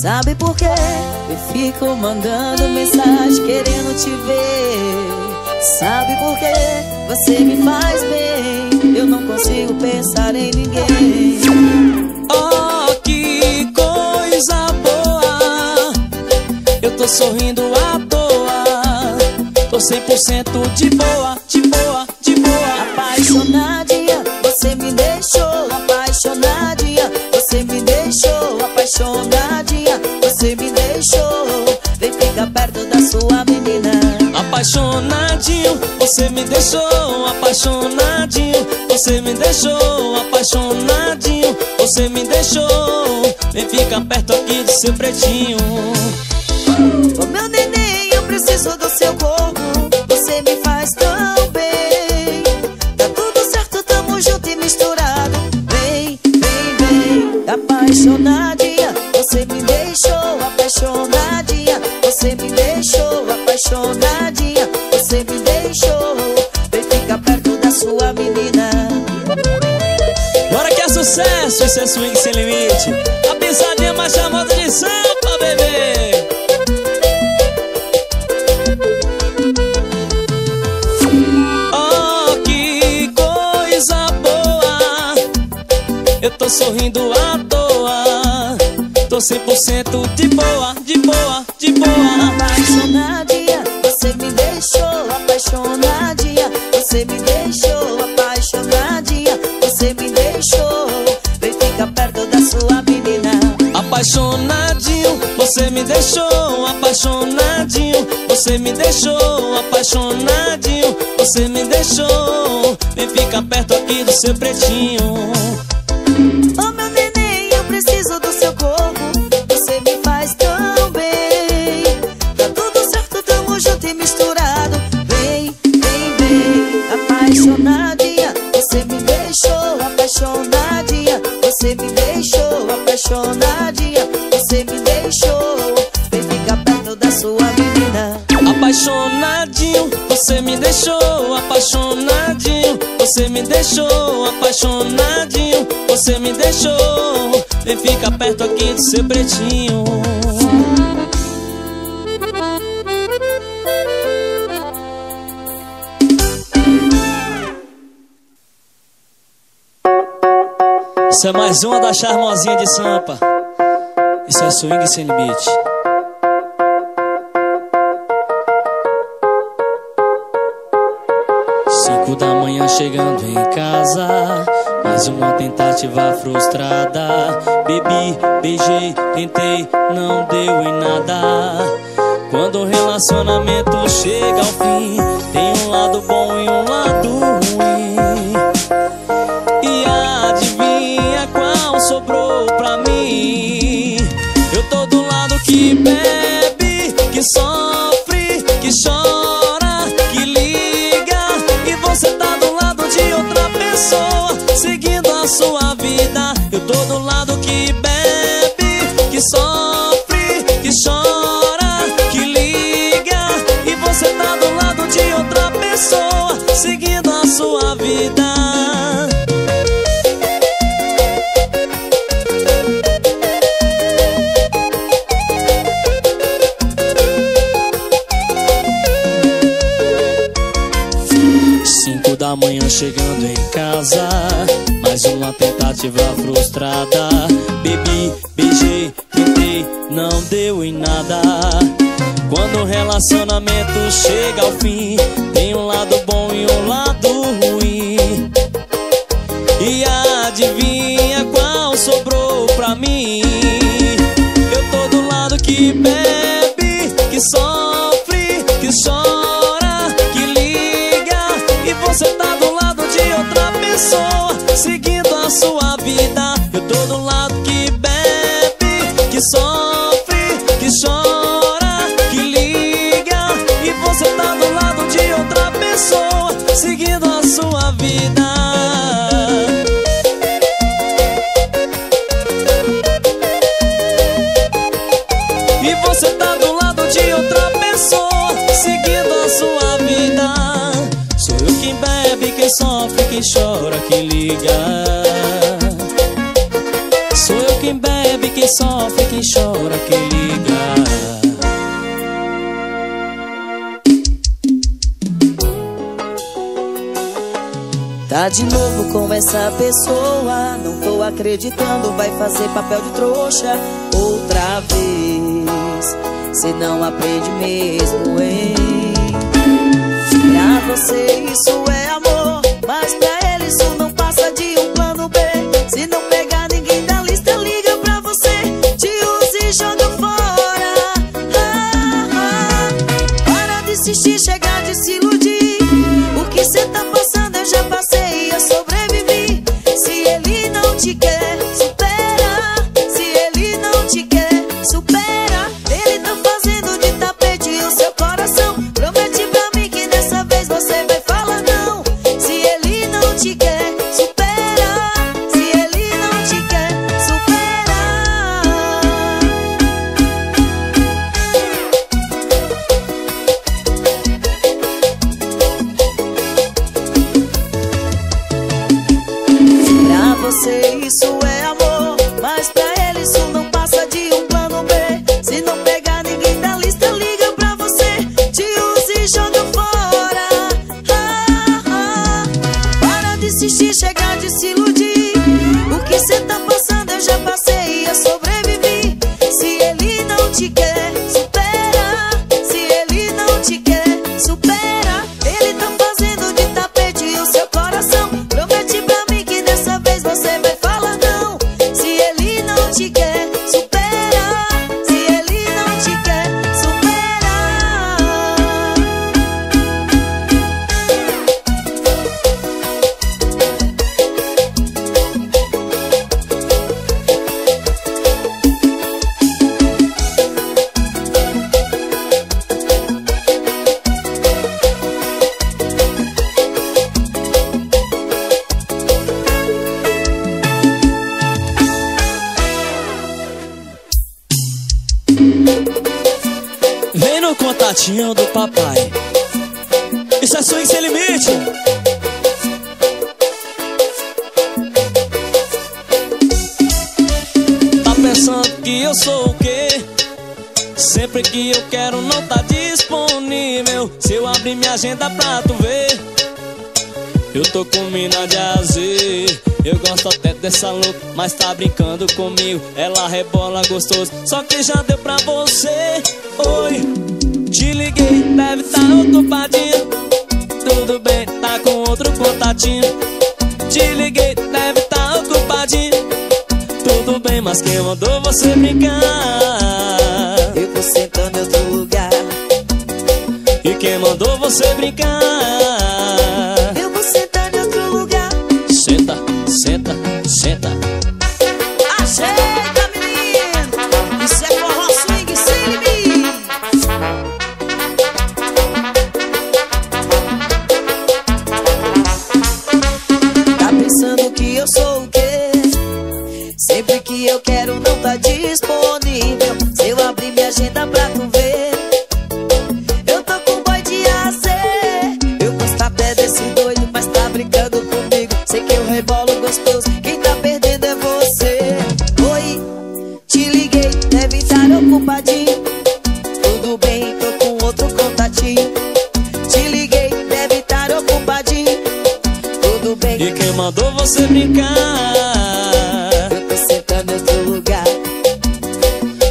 Sabe por quê? Eu fico mandando mensagem querendo te ver. Sabe por quê? Você me faz bem. Eu não consigo pensar em ninguém. Oh, que coisa boa. Eu tô sorrindo à toa. Tô 100% de boa, de boa, deixou. Vem ficar perto da sua menina. Apaixonadinho, você me deixou apaixonadinho. Você me deixou apaixonadinho. Você me deixou. Vem ficar perto aqui do seu pretinho. Ô meu neném, eu preciso do seu corpo. Sucesso, é swing sem limite. A pisadinha mais chamada de sampa, bebê. Oh, que coisa boa. Eu tô sorrindo à toa. Tô 100% de boa, de boa, de boa. Apaixonadinha, você me deixou apaixonadinha. Você me deixou você me deixou apaixonadinho. Você me deixou apaixonadinho. Você me deixou. Vem ficar perto aqui do seu pretinho. Oh meu neném, eu preciso do seu corpo. Você me faz tão bem. Tá tudo certo, tamo junto e misturado. Vem, vem, vem. Apaixonadinha, você me deixou apaixonadinha. Você me deixou apaixonadinha. Você me deixou apaixonadinho. Você me deixou. Vem ficar perto aqui do seu pretinho. Isso é mais uma da charmosinha de Sampa. Isso é swing sem limite. Cinco da manhã chegando em casa. Mais uma tentativa frustrada. Bebi, beijei, tentei, não deu em nada. Quando o relacionamento chega ao fim Tem um lado bom e um lado ruim. E adivinha qual sobrou pra mim? Eu tô do lado que bebe, relacionamento chega ao fim. Tem um lado bom e um lado E você tá do lado de outra pessoa Seguindo a sua vida Sou eu quem bebe, quem sofre, quem chora, quem liga Sou eu quem bebe, quem sofre, quem chora, quem liga. Tá de novo com essa pessoa, não tô acreditando, vai fazer papel de trouxa outra vez. Cê não aprende mesmo, hein? Pra você isso é você isso é amor, mas pra ele isso não agenda pra tu ver, eu tô com mina de azer. Eu gosto até dessa louca, mas tá brincando comigo. Ela rebola gostoso, só que já deu pra você. Oi, te liguei, deve tá ocupadinho. Tudo bem, tá com outro contatinho. Te liguei, deve tá ocupadinho. Tudo bem, mas quem mandou você brincar? Eu vou sentando em outro você brincar?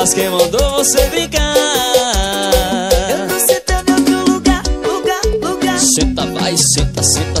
As quem mandou você brincar? Eu tô sentando em outro lugar, lugar, lugar Senta, vai, senta, senta,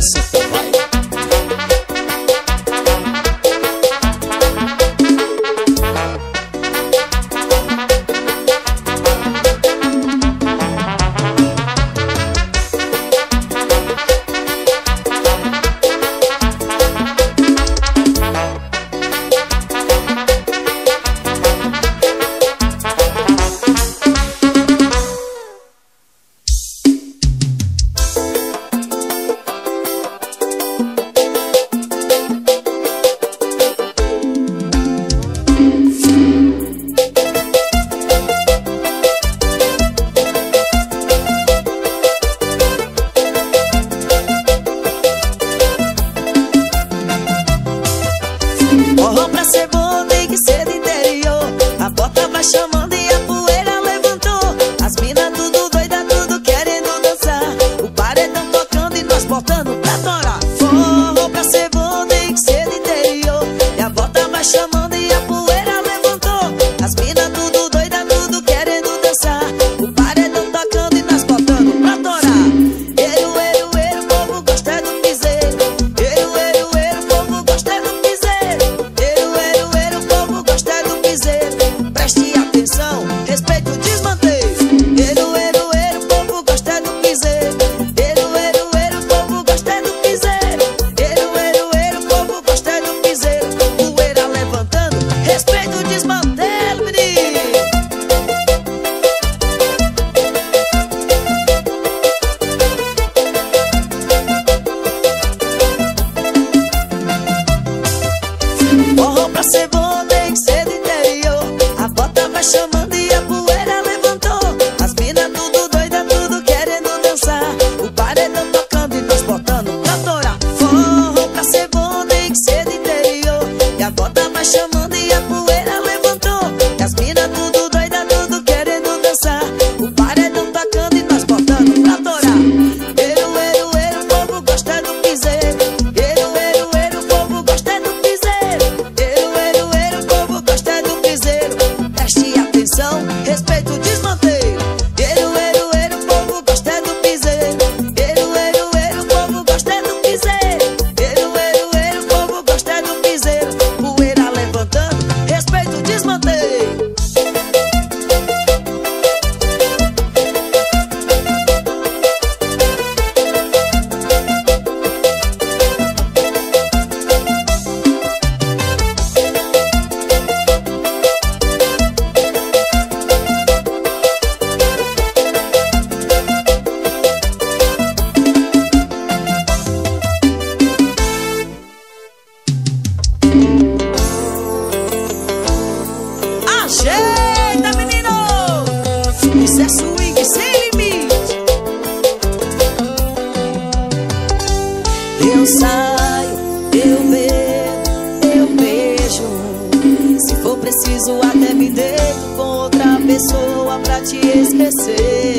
esquecer.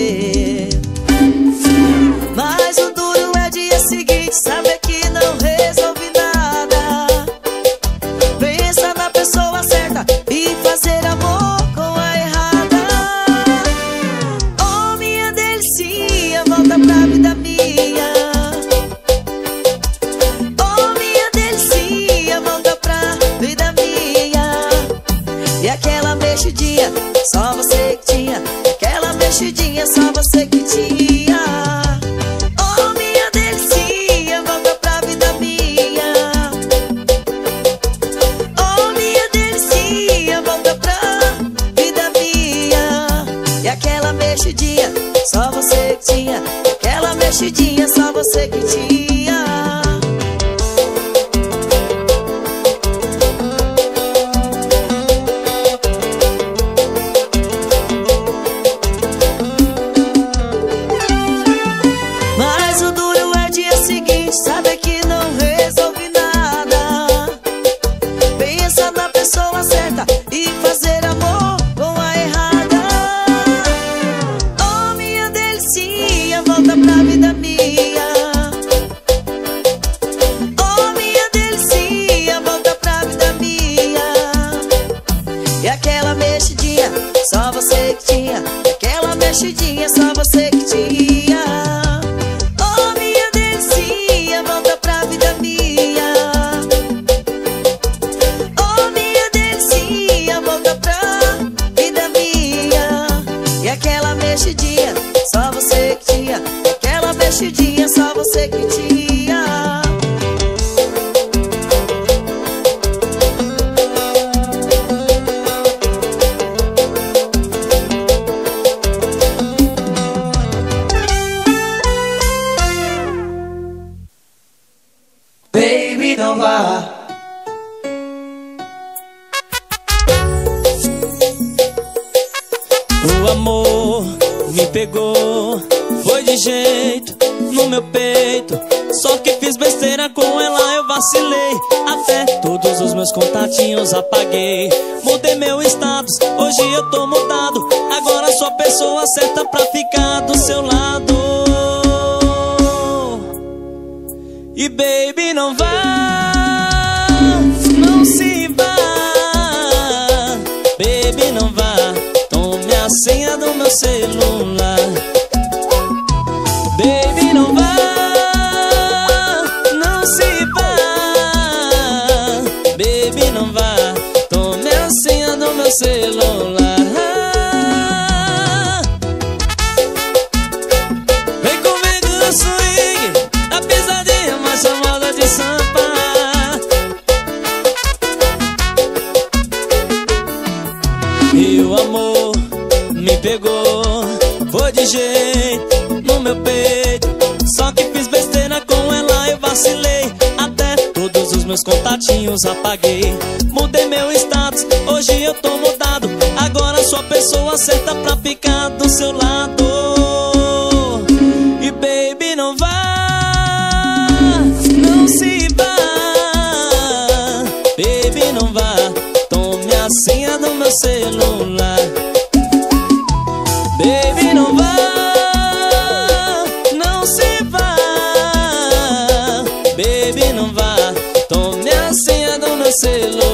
Neste dia é só você que te baby, não vá. O amor me pegou, foi de jeito no meu peito. Só que fiz besteira com ela, eu vacilei. Até todos os meus contatinhos apaguei. Mudei meu status, hoje eu tô mudado. Agora sou a pessoa certa pra ficar do seu lado. E baby, não vá, não se vá. Baby, não vá, tome a senha do meu celular. apaguei. Mudei meu status, hoje eu tô mudado. Agora sou a pessoa certa pra ficar do seu lado. E baby, não vá, não se vá. Baby, não vá, tome a senha do meu celular. Baby, não vá. say love.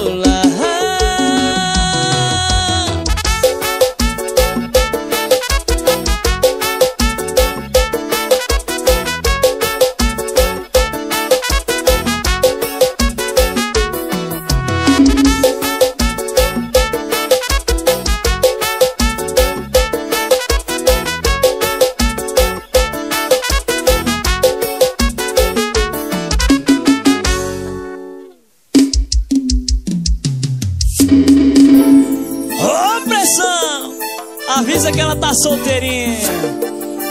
tá solteirinha.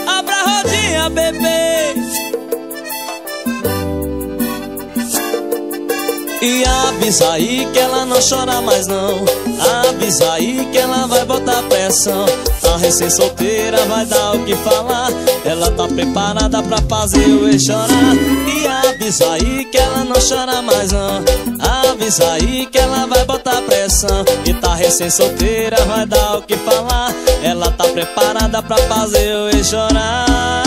Abra a rodinha, bebê. E avisa aí que ela não chora mais não. Avisa aí que ela vai botar pressão. A recém-solteira vai dar o que falar. Ela tá preparada pra fazer o e chorar. E avisa aí que ela não chora mais não. Avisa aí que ela vai botar pressão. E tá recém-solteira, vai dar o que falar. Ela tá preparada pra fazer ex chorar.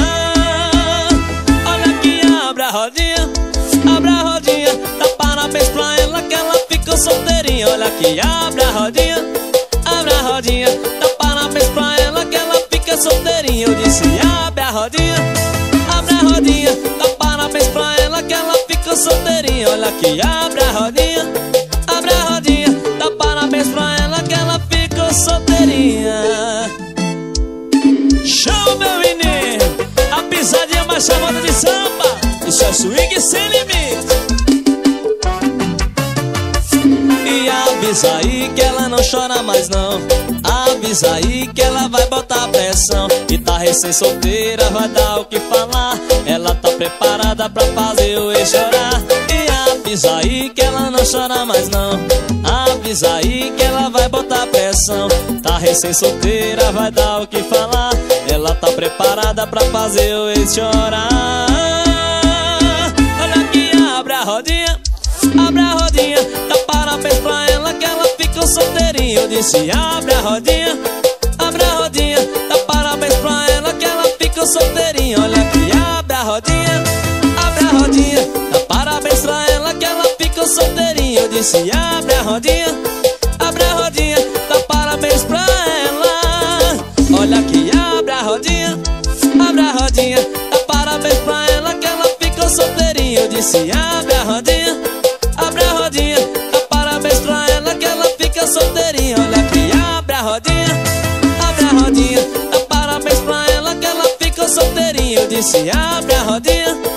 Olha que abre a rodinha Abre a rodinha. Dá parabéns pra ela que ela ficou solteirinha. Olha que abre a rodinha Abre a rodinha. Dá parabéns pra ela que ela fica solteirinha. Eu disse abre a rodinha Abre a rodinha solteirinha Olha que abre a rodinha Abre a rodinha Dá parabéns pra ela que ela ficou solteirinha Show meu menino A pisadinha mais chamada de samba Isso é swing sem limite avisa aí que ela não chora mais não. Avisa aí que ela vai botar pressão. E tá recém solteira, vai dar o que falar. Ela tá preparada pra fazer o ex chorar. E avisa aí que ela não chora mais não. Avisa aí que ela vai botar pressão. Tá recém solteira, vai dar o que falar. Ela tá preparada pra fazer o ex chorar. Olha aqui, abre a rodinha. Abre a rodinha, dá parabéns pra ela que ela ficou solteirinha. Eu disse abre a rodinha, abre a rodinha Dá parabéns pra ela que ela ficou solteirinha. Olha aqui, abre a rodinha, abre a rodinha Dá parabéns pra ela que ela ficou solteirinha. Eu disse abre a rodinha, abre a rodinha Dá parabéns pra ela. Olha aqui, abre a rodinha, abre a rodinha Dá parabéns pra ela que ela ficou solteirinha. Eu disse abre disse abre a rodinha